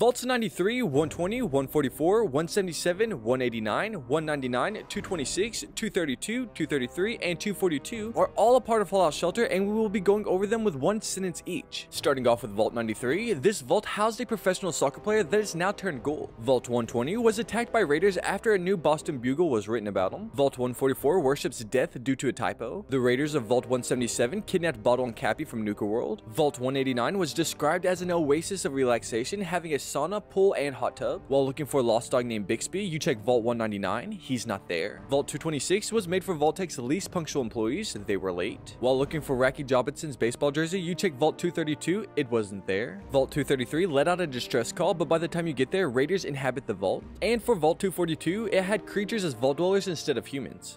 Vaults 93, 120, 144, 177, 189, 199, 226, 232, 233, and 242 are all a part of Fallout Shelter and we will be going over them with one sentence each. Starting off with Vault 93, this vault housed a professional soccer player that is now turned gold. Vault 120 was attacked by raiders after a new Boston Bugle was written about him. Vault 144 worships death due to a typo. The raiders of Vault 177 kidnapped Bottle and Cappy from Nuka World. Vault 189 was described as an oasis of relaxation having a sauna, pool, and hot tub. While looking for a lost dog named Bixby, you check Vault 199, he's not there. Vault 226 was made for Vault-Tec's least punctual employees, they were late. While looking for Racky Jobinson's baseball jersey, you check Vault 232, it wasn't there. Vault 233 let out a distress call, but by the time you get there, raiders inhabit the vault. And for Vault 242, it had creatures as vault dwellers instead of humans.